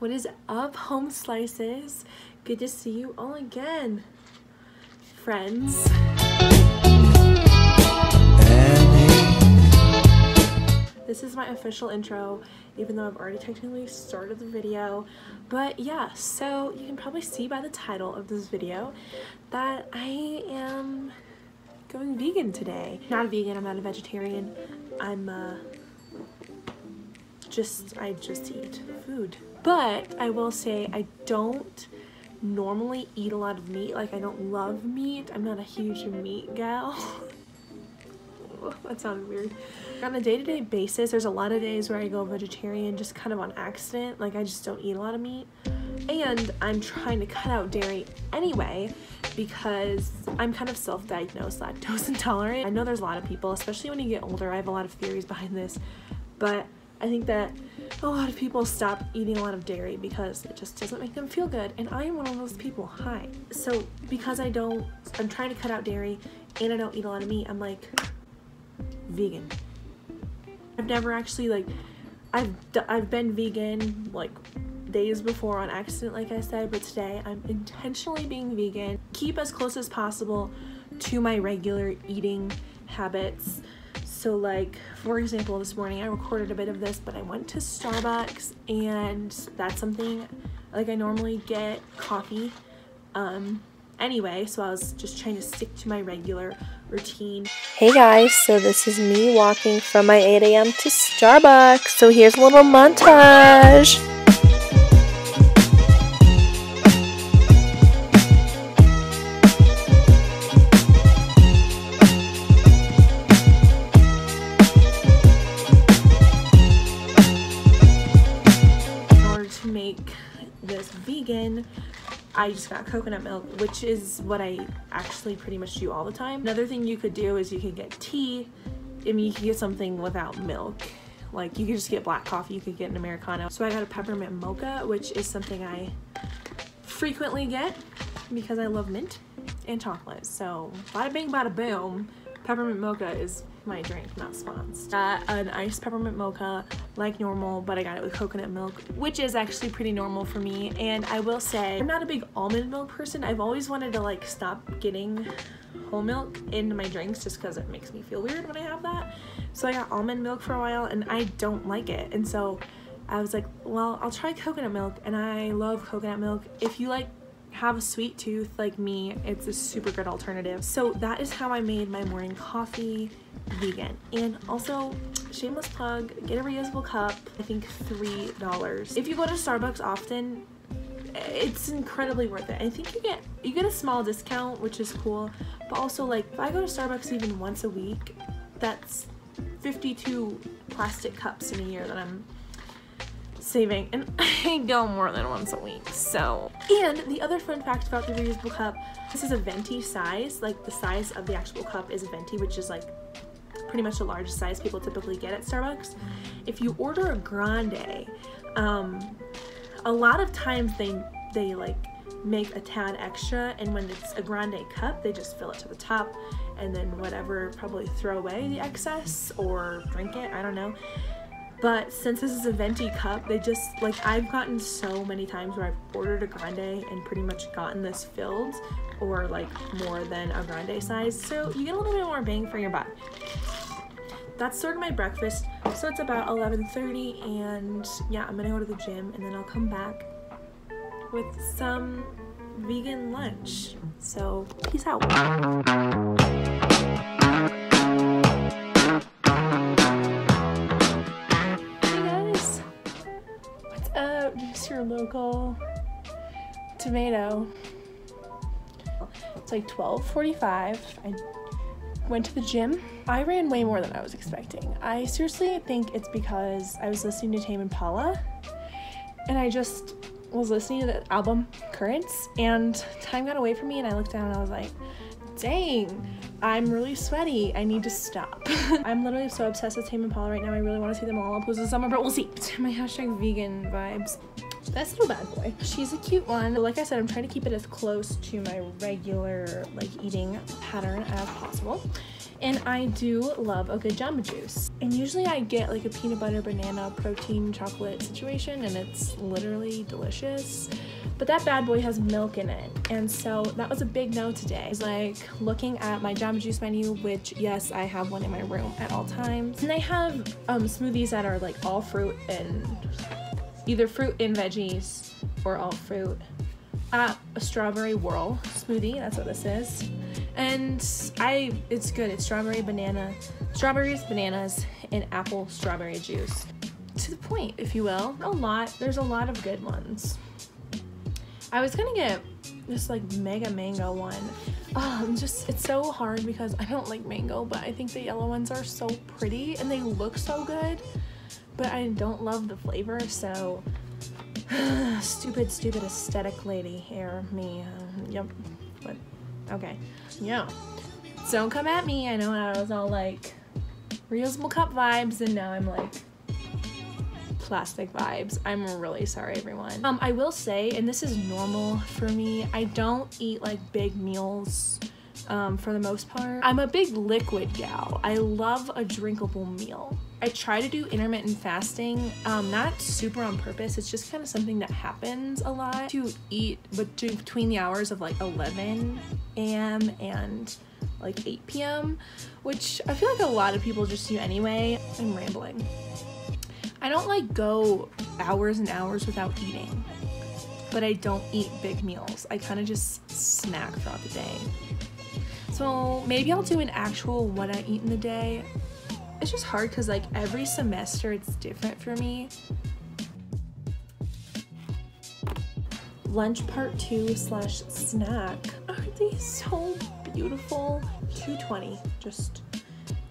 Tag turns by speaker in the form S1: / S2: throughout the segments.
S1: What is up, home slices? Good to see you all again, friends. This is my official intro, even though I've already technically started the video. But yeah, so you can probably see by the title of this video that I am going vegan today. Not a vegan, I'm not a vegetarian. I'm uh, just, I just eat food. But I will say I don't normally eat a lot of meat. Like I don't love meat. I'm not a huge meat gal. that sounded weird. On a day-to-day -day basis, there's a lot of days where I go vegetarian just kind of on accident. Like I just don't eat a lot of meat. And I'm trying to cut out dairy anyway because I'm kind of self-diagnosed lactose intolerant. I know there's a lot of people, especially when you get older, I have a lot of theories behind this, but I think that a lot of people stop eating a lot of dairy because it just doesn't make them feel good and I am one of those people. Hi. So because I don't I'm trying to cut out dairy and I don't eat a lot of meat I'm like vegan. I've never actually like I've I've been vegan like days before on accident like I said but today I'm intentionally being vegan. Keep as close as possible to my regular eating habits so like for example this morning I recorded a bit of this but I went to Starbucks and that's something like I normally get coffee um anyway so I was just trying to stick to my regular routine.
S2: Hey guys, so this is me walking from my 8 a.m. to Starbucks. So here's a little montage.
S1: I just got coconut milk, which is what I actually pretty much do all the time. Another thing you could do is you could get tea. I mean, you could get something without milk. Like you could just get black coffee, you could get an Americano. So I got a peppermint mocha, which is something I frequently get because I love mint and chocolate. So bada bing bada boom, peppermint mocha is my drink, not sponsored. Got an iced peppermint mocha like normal, but I got it with coconut milk, which is actually pretty normal for me. And I will say, I'm not a big almond milk person. I've always wanted to like stop getting whole milk into my drinks just because it makes me feel weird when I have that. So I got almond milk for a while and I don't like it. And so I was like, well, I'll try coconut milk and I love coconut milk. If you like have a sweet tooth like me, it's a super good alternative. So that is how I made my morning coffee vegan. And also, shameless plug, get a reusable cup, I think $3. If you go to Starbucks often, it's incredibly worth it. I think you get you get a small discount, which is cool, but also like if I go to Starbucks even once a week, that's 52 plastic cups in a year that I'm saving and I go more than once a week so. And the other fun fact about the reusable cup this is a venti size like the size of the actual cup is a venti which is like pretty much the largest size people typically get at Starbucks. If you order a grande um, a lot of times they they like make a tad extra and when it's a grande cup they just fill it to the top and then whatever probably throw away the excess or drink it I don't know but since this is a venti cup, they just, like I've gotten so many times where I've ordered a grande and pretty much gotten this filled or like more than a grande size. So you get a little bit more bang for your buck. That's sort of my breakfast. So it's about 11.30 and yeah, I'm gonna go to the gym and then I'll come back with some vegan lunch. So peace out. Tomato. It's like 12.45. I went to the gym. I ran way more than I was expecting. I seriously think it's because I was listening to Tame Impala and I just was listening to the album Currents and time got away from me and I looked down and I was like, dang, I'm really sweaty. I need to stop. I'm literally so obsessed with Tame Impala right now. I really want to see them all up close this summer, but we'll see. My hashtag vegan vibes this little bad boy. She's a cute one. Like I said, I'm trying to keep it as close to my regular like eating pattern as possible. And I do love a good Jamba Juice. And usually I get like a peanut butter banana protein chocolate situation and it's literally delicious. But that bad boy has milk in it. And so that was a big no today. I was like looking at my Jamba Juice menu, which yes, I have one in my room at all times. And they have um, smoothies that are like all fruit and either fruit and veggies or all fruit. Uh, a strawberry whirl smoothie, that's what this is. And I, it's good. It's strawberry, banana, strawberries, bananas, and apple strawberry juice. To the point, if you will. A lot. There's a lot of good ones. I was gonna get this like mega mango one. Oh, just it's so hard because I don't like mango, but I think the yellow ones are so pretty and they look so good. But I don't love the flavor, so stupid, stupid aesthetic lady here, me. Uh, yep, but okay, yeah. Don't come at me. I know I was all like reusable cup vibes, and now I'm like plastic vibes. I'm really sorry, everyone. Um, I will say, and this is normal for me, I don't eat like big meals um, for the most part. I'm a big liquid gal. I love a drinkable meal. I try to do intermittent fasting, um, not super on purpose. It's just kind of something that happens a lot to eat between the hours of like 11 a.m. and like 8 p.m., which I feel like a lot of people just do anyway. I'm rambling. I don't like go hours and hours without eating, but I don't eat big meals. I kind of just snack throughout the day. So maybe I'll do an actual what I eat in the day. It's just hard because like every semester it's different for me. Lunch part two slash snack. Aren't these so beautiful? 220 just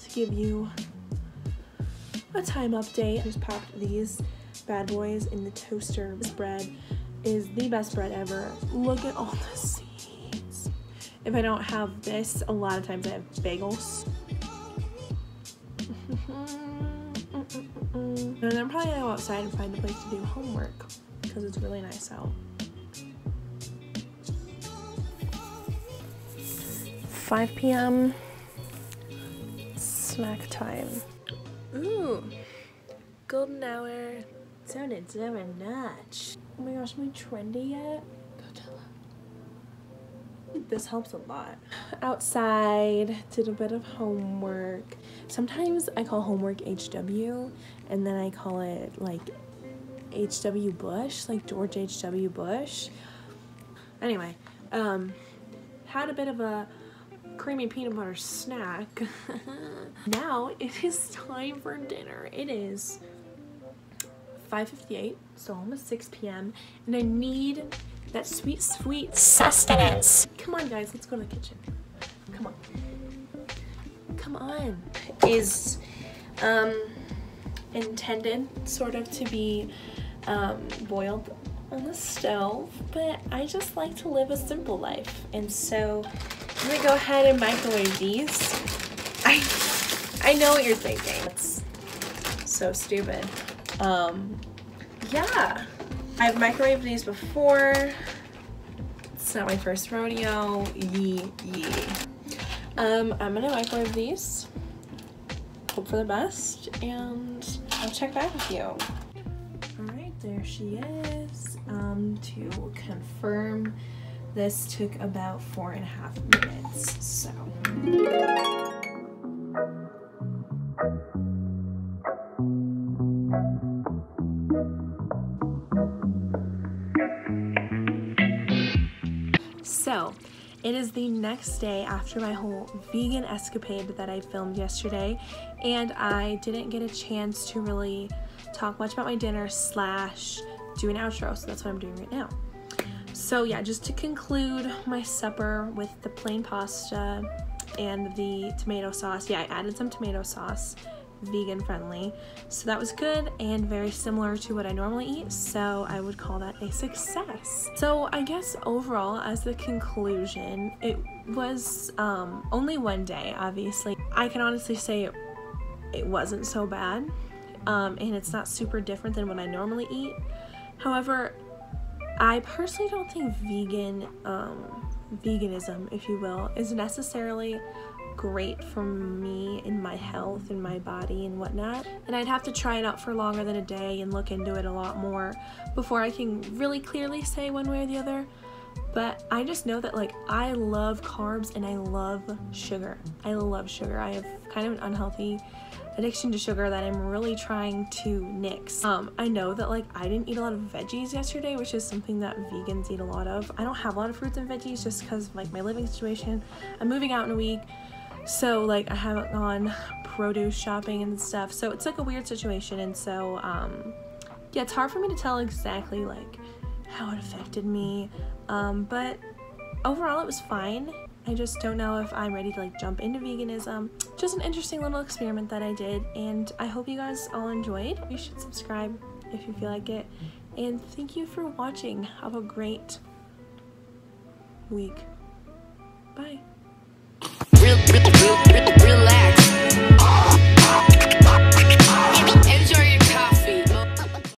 S1: to give you a time update. I just popped these bad boys in the toaster. This bread is the best bread ever. Look at all seeds. If I don't have this, a lot of times I have bagels. and then I'm probably gonna go outside and find a place to do homework because it's really nice out. 5 p.m. snack time. Ooh, golden hour. Sounded very notch. Oh my gosh, am I trendy yet? This helps a lot. Outside, did a bit of homework. Sometimes I call homework HW, and then I call it like HW Bush, like George H.W. Bush. Anyway, um, had a bit of a creamy peanut butter snack. now it is time for dinner. It is 5.58, so almost 6 p.m. And I need that sweet, sweet sustenance. Come on, guys, let's go to the kitchen. Come on. Come on. Is um, intended sort of to be um, boiled on the stove, but I just like to live a simple life. And so I'm gonna go ahead and microwave these. I I know what you're thinking. It's so stupid. Um, yeah. I've microwaved these before. It's not my first rodeo. Yee yee. Um, I'm gonna microwave these. Hope for the best, and I'll check back with you. Alright, there she is. Um, to confirm this took about four and a half minutes. So, it is the next day after my whole vegan escapade that I filmed yesterday, and I didn't get a chance to really talk much about my dinner slash do an outro, so that's what I'm doing right now. So yeah, just to conclude my supper with the plain pasta and the tomato sauce. Yeah, I added some tomato sauce, vegan friendly. So that was good and very similar to what I normally eat. So I would call that a success. So I guess overall, as the conclusion, it was um, only one day, obviously. I can honestly say it, it wasn't so bad. Um, and it's not super different than what I normally eat However, I personally don't think vegan, um, veganism, if you will, is necessarily great for me in my health and my body and whatnot. And I'd have to try it out for longer than a day and look into it a lot more before I can really clearly say one way or the other. But I just know that like I love carbs and I love sugar. I love sugar. I have kind of an unhealthy addiction to sugar that I'm really trying to nix. Um, I know that like I didn't eat a lot of veggies yesterday, which is something that vegans eat a lot of. I don't have a lot of fruits and veggies just because like my living situation. I'm moving out in a week, so like I haven't gone produce shopping and stuff. So it's like a weird situation, and so um, yeah, it's hard for me to tell exactly like how it affected me. Um, but overall, it was fine. I just don't know if I'm ready to like jump into veganism. Just an interesting little experiment that I did, and I hope you guys all enjoyed. You should subscribe if you feel like it. And thank you for watching. Have a great week. Bye.